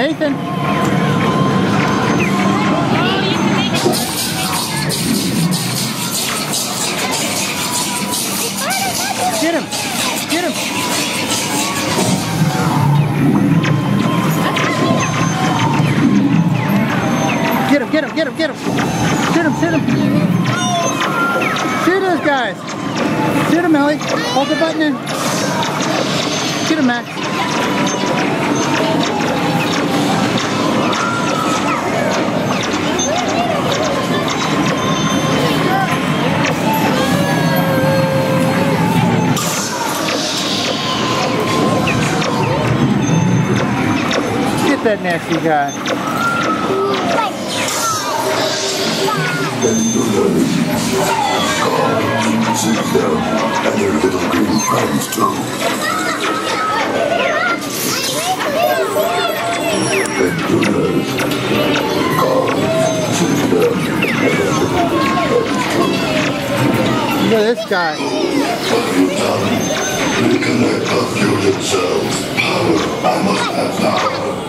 Nathan. Get him! Get him! Get him, get him, get him, get him! Shoot him, shoot him! Shoot those guys! Shoot him, Ellie! Hold the button in! Shoot him, Max! Their little green friends Look at this guy. Power, I must have power.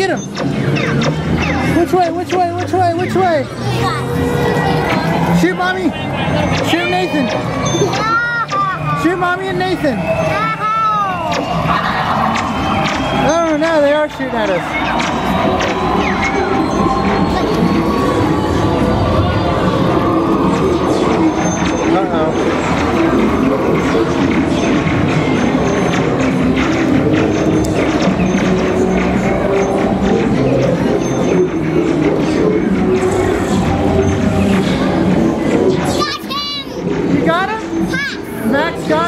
Get him. Which way, which way, which way, which way? Shoot mommy. Shoot Nathan. Shoot mommy and Nathan. Oh no, they are shooting at us. Uh-oh.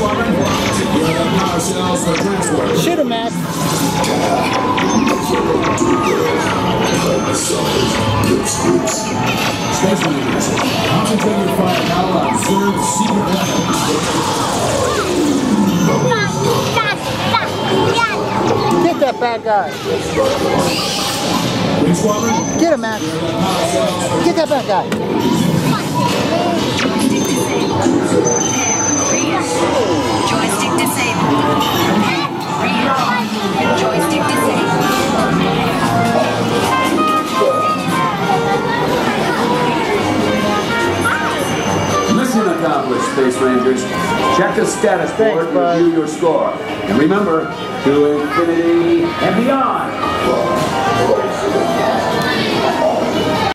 Shoot him, weapons. Get that bad guy. Get him, Max. Get that bad guy. Joystick disabled. Real. Joystick disabled. Mission accomplished, Space Rangers. Check the status board Thanks, and review your score. And remember, to infinity and beyond.